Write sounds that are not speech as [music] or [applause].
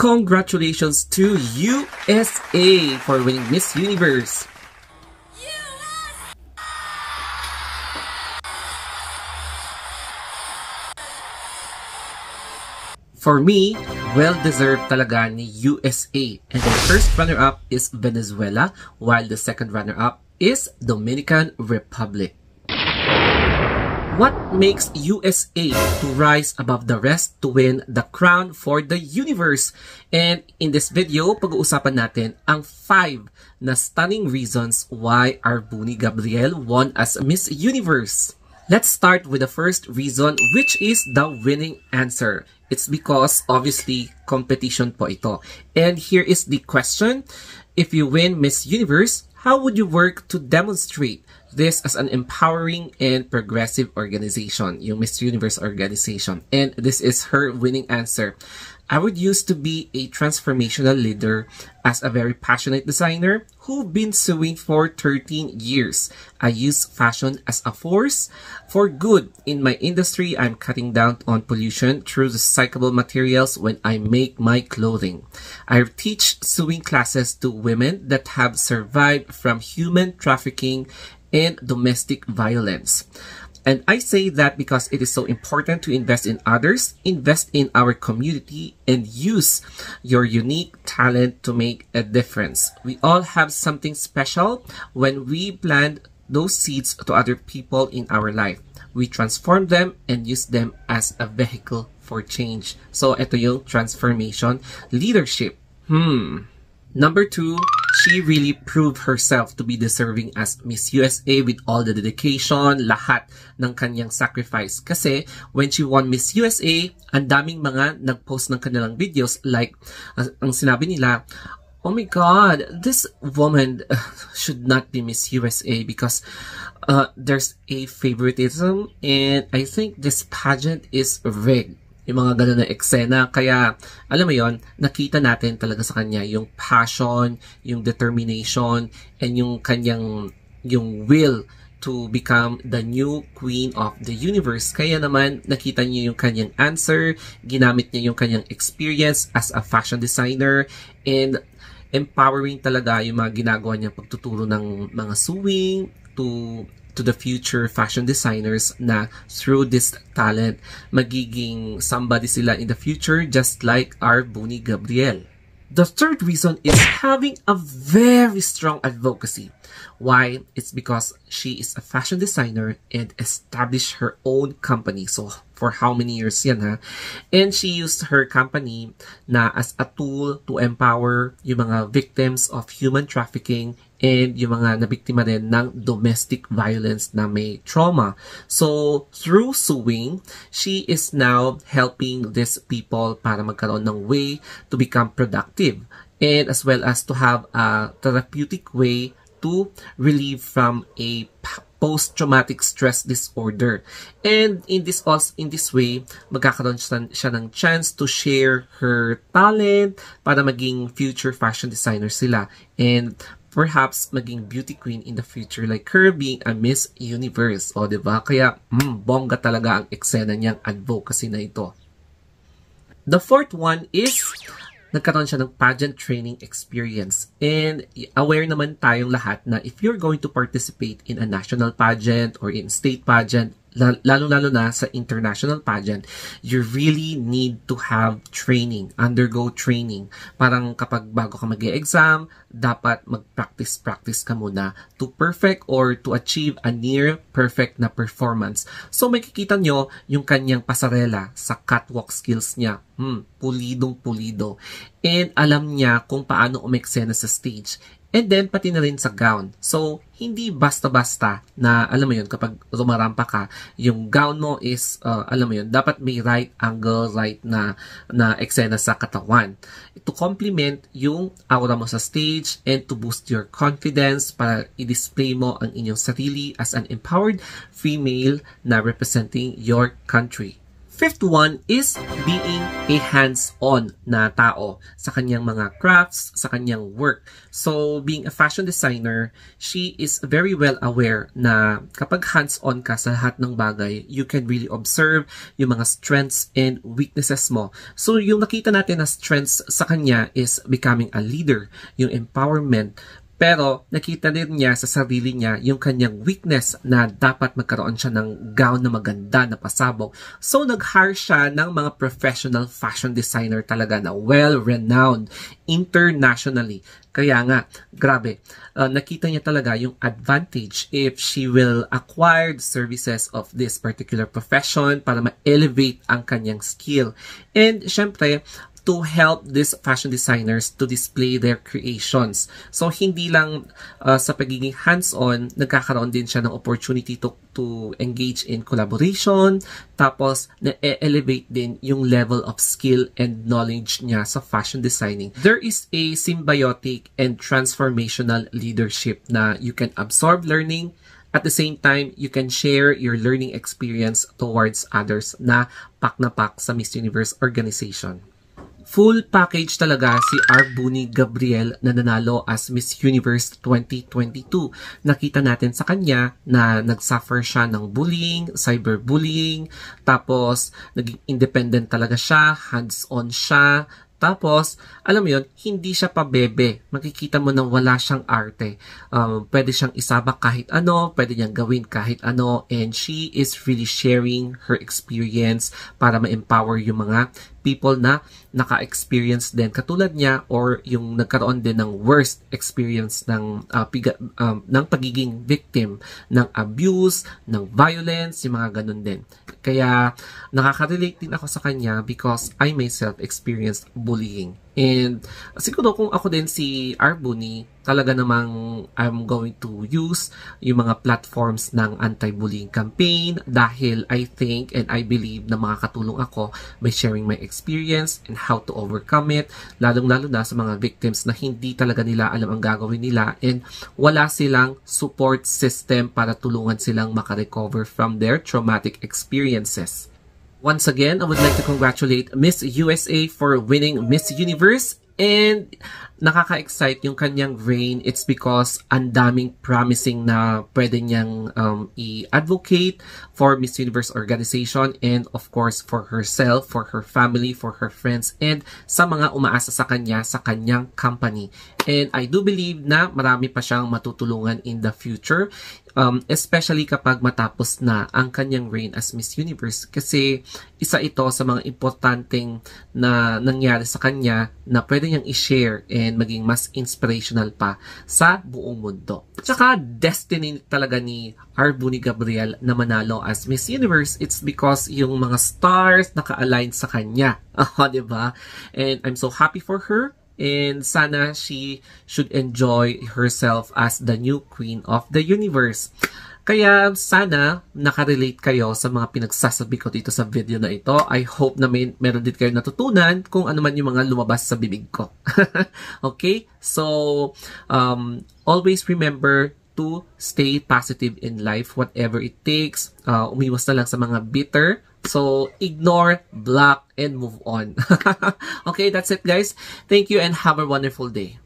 Congratulations to USA for winning Miss Universe. For me, well-deserved talaga ni USA. And the first runner-up is Venezuela, while the second runner-up is Dominican Republic. What makes USA to rise above the rest to win the crown for the universe? And in this video, pag-uusapan natin ang 5 na stunning reasons why Arbuni Gabriel won as Miss Universe. Let's start with the first reason which is the winning answer. It's because obviously competition po ito. And here is the question. If you win Miss Universe, how would you work to demonstrate this as an empowering and progressive organization, yung Miss Universe organization? And this is her winning answer. I would use to be a transformational leader as a very passionate designer who've been sewing for 13 years. I use fashion as a force for good. In my industry, I'm cutting down on pollution through recyclable materials when I make my clothing. I teach sewing classes to women that have survived from human trafficking and domestic violence. And I say that because it is so important to invest in others, invest in our community, and use your unique talent to make a difference. We all have something special when we plant those seeds to other people in our life. We transform them and use them as a vehicle for change. So, ito yung transformation leadership. Hmm. Number two, she really proved herself to be deserving as Miss USA with all the dedication, lahat ng kanyang sacrifice. Kasi when she won Miss USA, ang daming mga nag-post ng kanilang videos like uh, ang sinabi nila, Oh my God, this woman [laughs] should not be Miss USA because uh, there's a favoritism and I think this pageant is rigged yung mga ganun na eksena. Kaya, alam mo yon nakita natin talaga sa kanya yung passion, yung determination, and yung kanyang, yung will to become the new queen of the universe. Kaya naman, nakita niyo yung kanyang answer, ginamit niya yung kanyang experience as a fashion designer, and empowering talaga yung mga ginagawa niya pagtuturo ng mga sewing to to the future fashion designers na through this talent, magiging somebody sila in the future just like our Buni Gabriel. The third reason is having a very strong advocacy. Why? It's because she is a fashion designer and established her own company. So, for how many years yan ha? And she used her company na as a tool to empower yung mga victims of human trafficking and yung mga nabiktima din ng domestic violence na may trauma. So, through suing, she is now helping these people para magkaroon ng way to become productive and as well as to have a therapeutic way to relieve from a post-traumatic stress disorder. And in this in this way, magkakaroon siya ng chance to share her talent para maging future fashion designer sila. And perhaps maging beauty queen in the future like her being a Miss Universe. O, ba diba? Kaya, mm, bongga talaga ang eksena niyang advocacy na ito. The fourth one is nagkaroon siya ng pageant training experience. And aware naman tayong lahat na if you're going to participate in a national pageant or in state pageant, lalo-lalo na sa international pageant, you really need to have training, undergo training. Parang kapag bago ka mag exam dapat mag-practice-practice ka muna to perfect or to achieve a near perfect na performance. So makikita nyo yung kanyang pasarela sa catwalk skills niya. Hmm, pulidong pulido. And alam niya kung paano umeksena sa stage. And then, pati na rin sa gown. So, hindi basta-basta na, alam mo yun, kapag rumarampa ka, yung gown mo is, uh, alam mo yun, dapat may right angle, right na, na eksena sa katawan. To complement yung aura mo sa stage and to boost your confidence para i-display mo ang inyong sarili as an empowered female na representing your country. Fifth one is being a hands-on na tao sa kanyang mga crafts, sa kanyang work. So, being a fashion designer, she is very well aware na kapag hands-on ka sa lahat ng bagay, you can really observe yung mga strengths and weaknesses mo. So, yung nakita natin na strengths sa kanya is becoming a leader, yung empowerment, pero nakita din niya sa sarili niya yung kanyang weakness na dapat magkaroon siya ng gown na maganda na pasabog. So nag-hire siya ng mga professional fashion designer talaga na well-renowned internationally. Kaya nga, grabe, uh, nakita niya talaga yung advantage if she will acquire the services of this particular profession para ma-elevate ang kanyang skill. And syempre, to help these fashion designers to display their creations. So, hindi lang uh, sa pagiging hands-on, nagkakaroon din siya ng opportunity to, to engage in collaboration, tapos na-elevate din yung level of skill and knowledge niya sa fashion designing. There is a symbiotic and transformational leadership na you can absorb learning, at the same time, you can share your learning experience towards others na pak na pak sa Miss Universe organization. Full package talaga si Arbuni Gabriel na nanalo as Miss Universe 2022. Nakita natin sa kanya na nagsuffer siya ng bullying, cyberbullying, tapos naging independent talaga siya, hands-on siya, tapos, alam mo yun, hindi siya pabebe. Makikita mo nang wala siyang arte. Um, pwede siyang isabak kahit ano, pwede niyang gawin kahit ano, and she is really sharing her experience para ma-empower yung mga people na naka-experience din katulad niya or yung nagkaroon din ng worst experience ng uh, piga, um, ng pagiging victim ng abuse, ng violence, yung mga ganun din. Kaya nakaka-relate din ako sa kanya because I myself experienced bullying. And siguro kung ako din si Arbuni, talaga namang I'm going to use yung mga platforms ng anti-bullying campaign dahil I think and I believe na makakatulong ako by sharing my experience and how to overcome it, lalong-lalo na sa mga victims na hindi talaga nila alam ang gagawin nila and wala silang support system para tulungan silang makarecover from their traumatic experiences. Once again, I would like to congratulate Miss USA for winning Miss Universe and nakaka-excite yung kanyang reign. It's because ang daming promising na pwede niyang um, i-advocate for Miss Universe organization and of course for herself, for her family, for her friends, and sa mga umaasa sa kanya sa kanyang company. And I do believe na marami pa siyang matutulungan in the future um, especially kapag matapos na ang kanyang reign as Miss Universe kasi isa ito sa mga importanteng na nangyari sa kanya na pwede niyang i-share and maging mas inspirational pa sa buong mundo. Tsaka destiny talaga ni Arbuni Gabriel na manalo as Miss Universe. It's because yung mga stars naka-align sa kanya. [laughs] Oh, 'di ba? And I'm so happy for her and sana she should enjoy herself as the new queen of the universe. Kaya sana nakarelate kayo sa mga pinagsasabi ko dito sa video na ito. I hope na may, meron din kayo natutunan kung ano man yung mga lumabas sa bibig ko. [laughs] okay? So, um, always remember to stay positive in life, whatever it takes. Uh, umiwas na lang sa mga bitter So, ignore, block, and move on. [laughs] okay, that's it guys. Thank you and have a wonderful day.